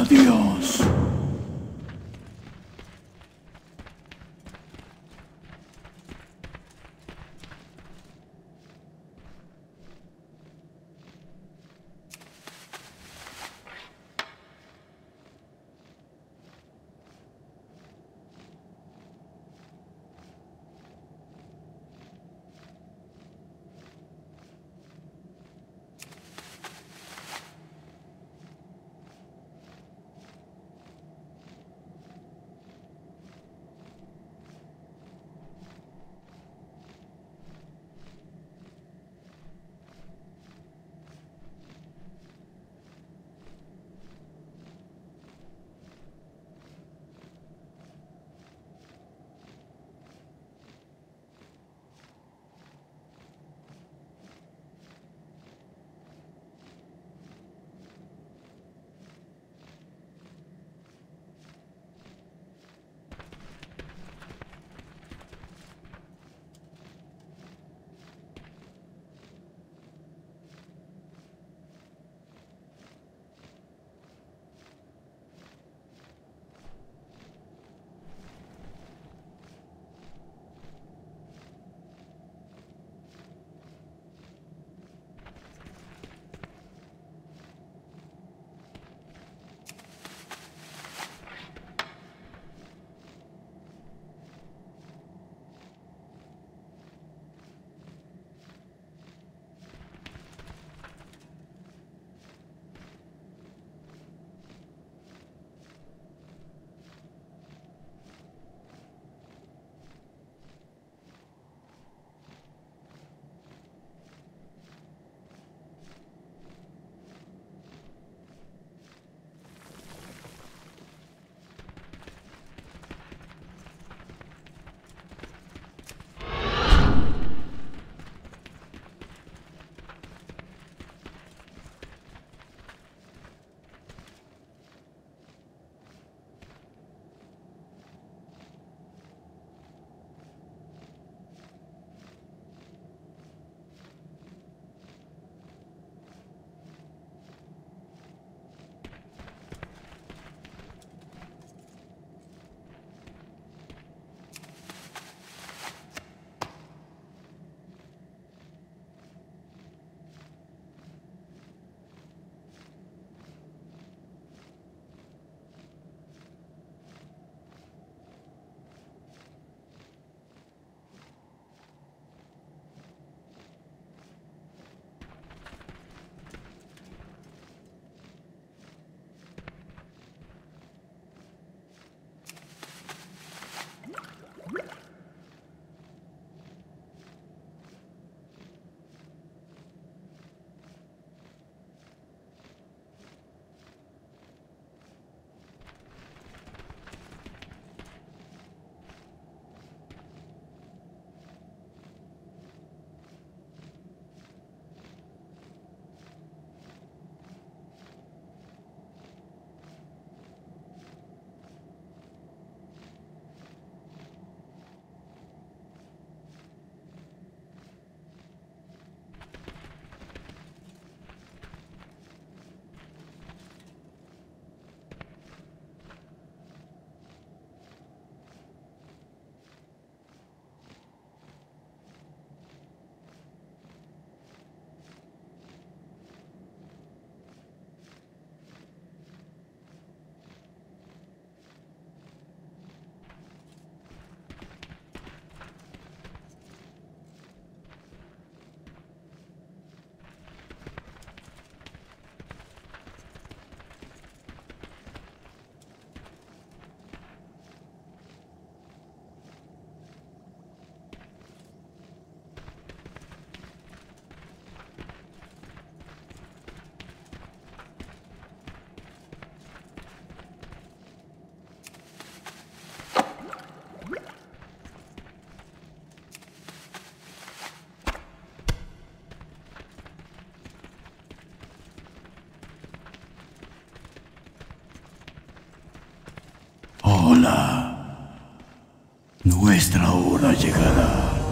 Adiós. Nuestra hora llegará.